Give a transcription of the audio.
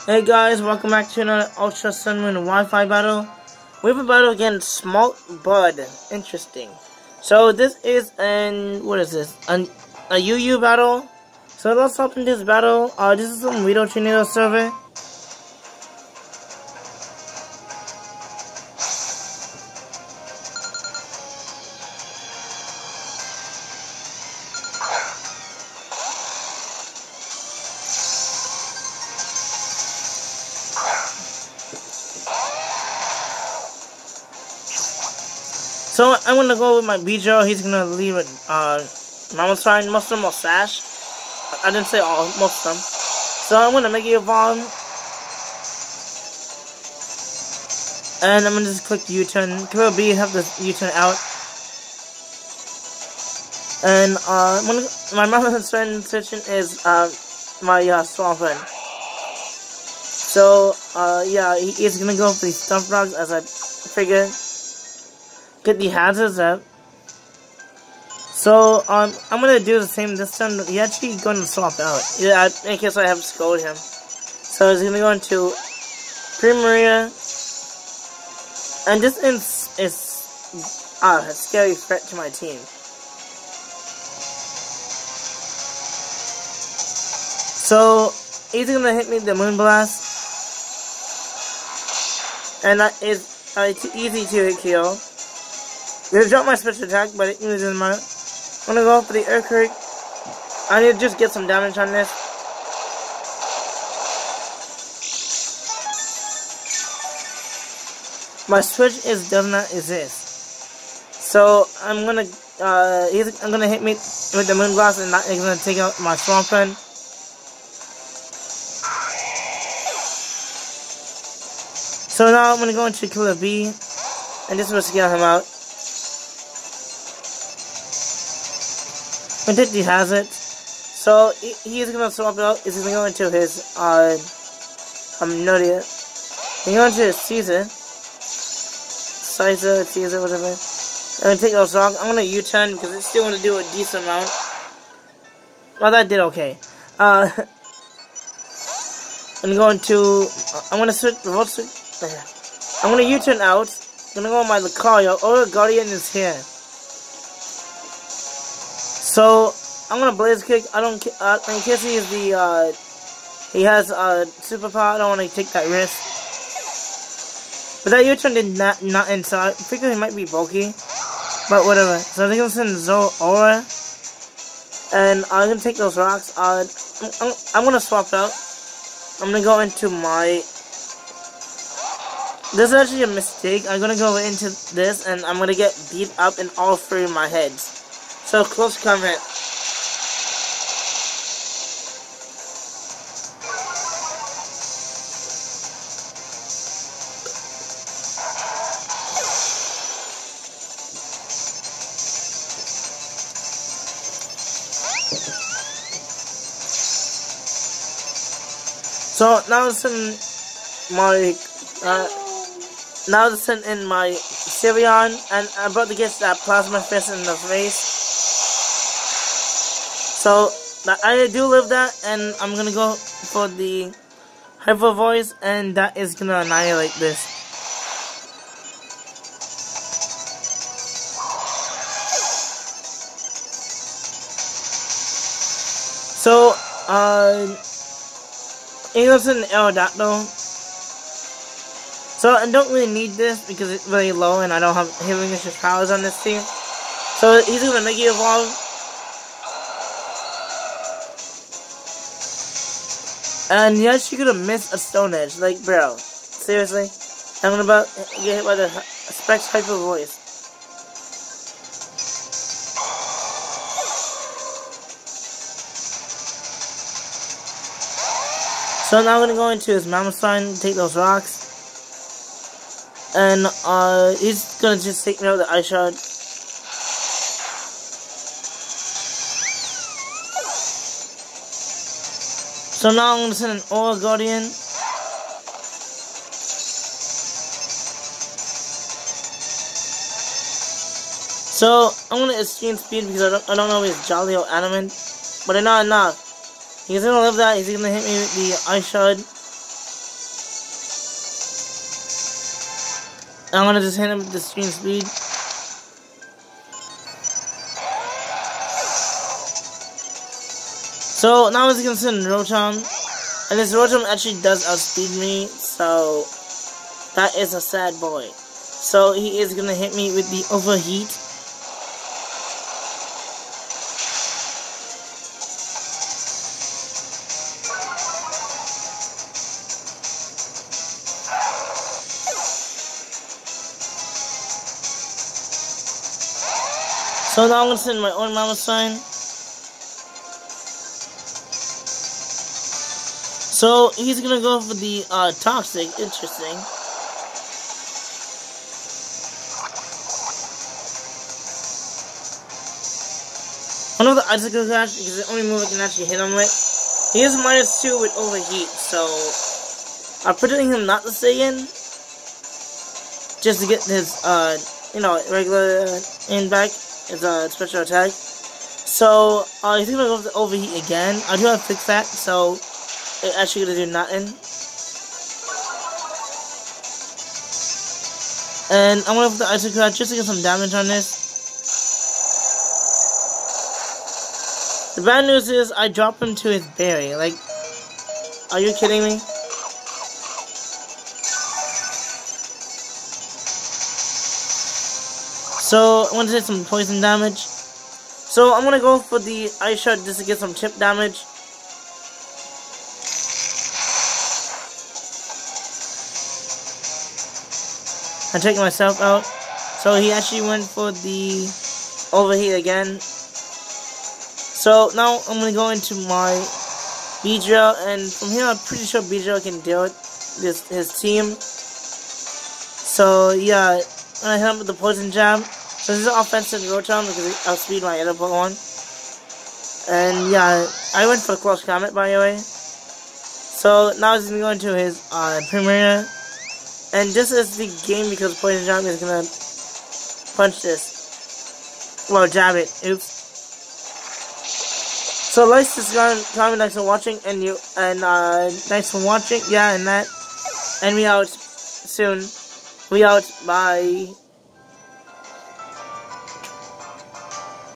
Hey guys, welcome back to another Ultra Sunwind Wi-Fi battle. We have a battle against Smalt Bud. Interesting. So this is an what is this? An, a UU battle. So let's hop this battle. Uh, this is some Rito Tornado server. So I'm gonna go with my Bijo. He's gonna leave it. uh, sign, most of them will sash. I didn't say all, most of them. So I'm gonna make it evolve. And I'm gonna just click U-turn. Control B, have the U-turn out. And uh, my Mamoswine section is uh, my uh, Swampert. So uh, yeah, he is gonna go for the Stomp Rocks as I figured get the hazards up. So, um, I'm gonna do the same this time. He actually gonna swap out. Yeah, in case I have to scold him. So he's gonna go into Primarina. And this is, is uh, a scary threat to my team. So, he's gonna hit me the Moonblast. And that is uh, easy to kill. Gonna drop my special attack, but it uses my. I'm gonna go for the earthquake. I need to just get some damage on this. My switch is does not exist. So I'm gonna uh I'm gonna hit me with the Moonblast and not, gonna take out my strong friend. So now I'm gonna go into Killer B and just to scale him out. Continue has it. So he's gonna swap it out. He's gonna go into his uh I'm not yet. He's going to Scizor. Scizor, Scizor, whatever. I'm gonna take those rock. I'm gonna U-turn because it's still gonna do a decent amount. Well that did okay. Uh I'm going to I'm gonna switch reverse switch I'm gonna U-turn out. I'm gonna go on my Lucario. Oh Guardian is here. So I'm gonna blaze kick. I don't. Uh, in case is the uh, he has a uh, superpower. I don't want to take that risk. But that U-turn did not not inside. I figure he might be bulky, but whatever. So I think I'm send Zoro Aura. and I'm gonna take those rocks. Uh, I'm, I'm, I'm gonna swap out. I'm gonna go into my. This is actually a mistake. I'm gonna go into this, and I'm gonna get beat up in all three of my heads. So close combat. So now it's in my uh, now it's in my Sirion and I'm about to get that plasma fist in the face. So, I do live that, and I'm gonna go for the hyper voice, and that is gonna annihilate this. So, uh, it goes an Aerodactyl. So, I don't really need this because it's really low and I don't have healing powers on this team. So, he's gonna make it evolve And yes, you could have missed a Stone Edge. Like, bro. Seriously? I'm about to get hit by the Specs Hyper Voice. So now I'm gonna go into his Mammoth take those rocks. And, uh, he's gonna just take me out with the Ice Shard. So now I'm to send an Aura Guardian. So, I'm to exchange speed because I don't, I don't know if he's Jolly or Adamant. But I know enough. He's going to live that. He's to hit me with the Ice Shard. I'm gonna just hit him with the stream speed. So now he's gonna send Rotom. And this Rotom actually does outspeed me, so that is a sad boy. So he is gonna hit me with the overheat. So now I'm gonna send my own Mamoswine. So he's gonna go for the uh, toxic. Interesting. One of the icicle crash because the only move I can actually hit him with. He is minus two with overheat, so I'm predicting him not to stay in, just to get his uh you know regular in back is a special attack. So, uh, he's gonna go for the overheat again. I do have fix that, so it's actually gonna do nothing. And I'm gonna go for the Ice Crash just to get some damage on this. The bad news is I dropped him to his berry. Like, are you kidding me? So, I'm gonna take some poison damage. So, I'm gonna go for the ice shard just to get some chip damage. I'm taking myself out. So, he actually went for the overheat again. So, now I'm gonna go into my Beedrill, and from here I'm pretty sure Beedrill can deal with this, his team. So, yeah, I hit him with the poison jab. So this is offensive Rotom because it outspeed my other Pokemon. And yeah, I went for close combat by the way. So now he's gonna go into his uh, Premier. And this is the game because Poison Jab is gonna punch this. Well, jab it. Oops. So like, subscribe, comment, thanks for watching, and you and uh, thanks for watching. Yeah, and that, and we out soon. We out. Bye.